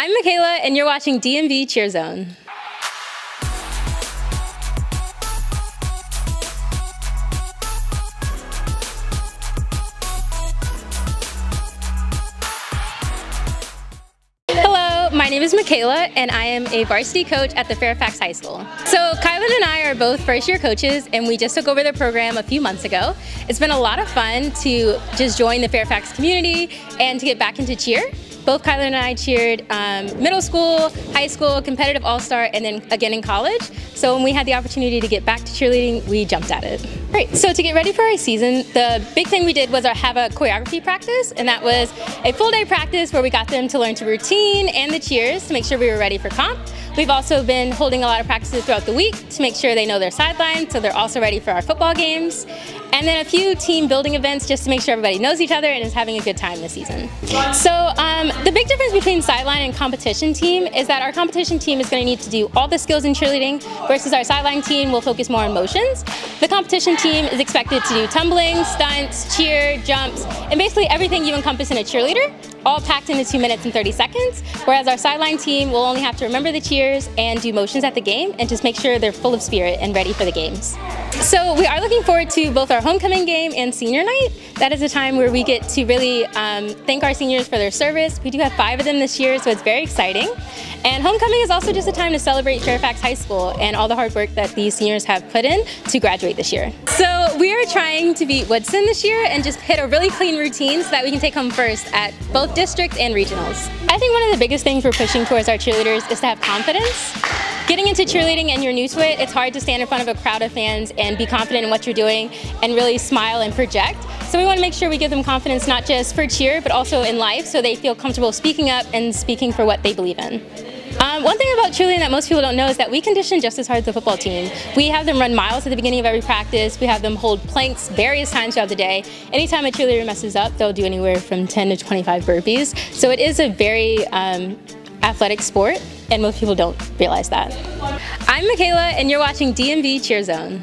I'm Makayla, and you're watching DMV Cheer Zone. Hello, my name is Makayla, and I am a varsity coach at the Fairfax High School. So Kylan and I are both first year coaches, and we just took over the program a few months ago. It's been a lot of fun to just join the Fairfax community and to get back into cheer both Kyler and I cheered um, middle school, high school, competitive all-star, and then again in college. So when we had the opportunity to get back to cheerleading, we jumped at it. Great, so to get ready for our season, the big thing we did was our, have a choreography practice, and that was a full day practice where we got them to learn to routine and the cheers to make sure we were ready for comp. We've also been holding a lot of practices throughout the week to make sure they know their sidelines so they're also ready for our football games. And then a few team building events just to make sure everybody knows each other and is having a good time this season. So um, the big difference between sideline and competition team is that our competition team is going to need to do all the skills in cheerleading versus our sideline team will focus more on motions. The competition team is expected to do tumbling, stunts, cheer, jumps, and basically everything you encompass in a cheerleader all packed into 2 minutes and 30 seconds, whereas our sideline team will only have to remember the cheers and do motions at the game and just make sure they're full of spirit and ready for the games. So we are looking forward to both our homecoming game and senior night. That is a time where we get to really um, thank our seniors for their service. We do have five of them this year, so it's very exciting. And homecoming is also just a time to celebrate Fairfax High School and all the hard work that these seniors have put in to graduate this year. So we are trying to beat Woodson this year and just hit a really clean routine so that we can take home first at both district and regionals. I think one of the biggest things we're pushing towards our cheerleaders is to have confidence. Getting into cheerleading and you're new to it, it's hard to stand in front of a crowd of fans and be confident in what you're doing and really smile and project. So we want to make sure we give them confidence not just for cheer but also in life so they feel comfortable speaking up and speaking for what they believe in. Um, one thing about cheerleading that most people don't know is that we condition just as hard as the football team. We have them run miles at the beginning of every practice. We have them hold planks various times throughout the day. Anytime a cheerleader messes up, they'll do anywhere from 10 to 25 burpees. So it is a very um, athletic sport, and most people don't realize that. I'm Makayla, and you're watching DMV Cheer Zone.